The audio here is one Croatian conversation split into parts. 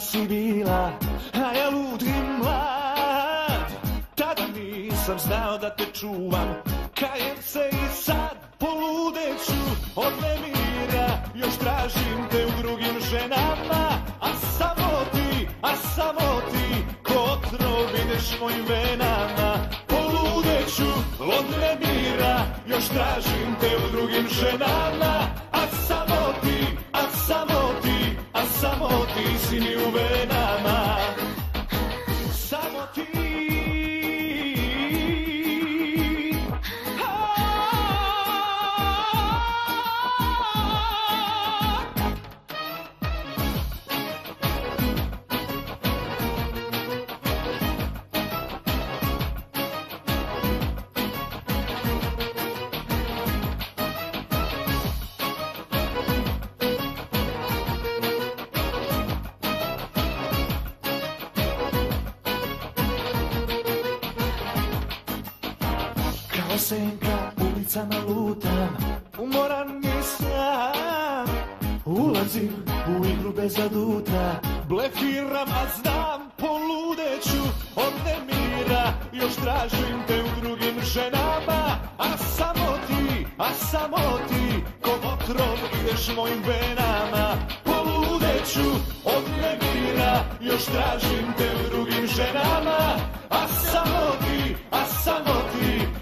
si bila, a ja lud i mlad. Tada nisam znao da te čuvam, kajem se i sad poludeću od nemira. Još tražim te u drugim ženama, a samo ti, a samo ti, ko otrov mojim venama. Poludeću od nemira, još tražim te u drugim ženama, senka ulicama lutam, umoran nisam. Ulazim u igru bez aduta, blefiram, a znam, poludeću od nemira. Još tražim te u drugim ženama, a samo ti, a samo ti, ko otrov ideš mojim venama. Poludeću od nemira, još tražim te u drugim ženama, a samo ti, a samo ti,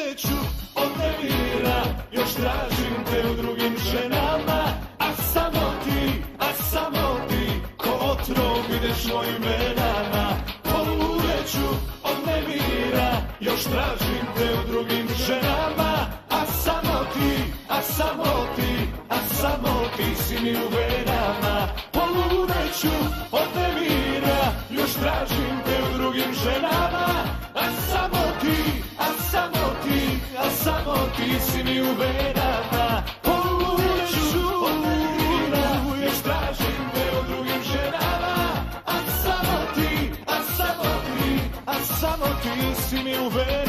Poludeću od nemira, još tražim te u drugim ženama, a samo ti, a samo ti, ko otrov ideš mojim venama. Poludeću od nemira, još tražim te u drugim ženama, a samo ti, a samo ti, a samo ti si mi u venama. Od nemira, samo ti, a samo ti si mi u venama Poluču, odmira, još tražim te u drugim ženama. A samo ti, a samo ti, a samo ti si mi u venama